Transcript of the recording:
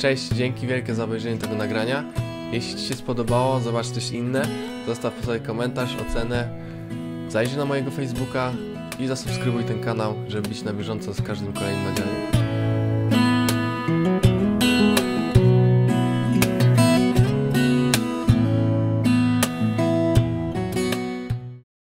Cześć, dzięki wielkie za obejrzenie tego nagrania. Jeśli Ci się spodobało, zobacz coś inne, zostaw sobie komentarz, ocenę, zajrzyj na mojego Facebooka i zasubskrybuj ten kanał, żeby być na bieżąco z każdym kolejnym nagraniem.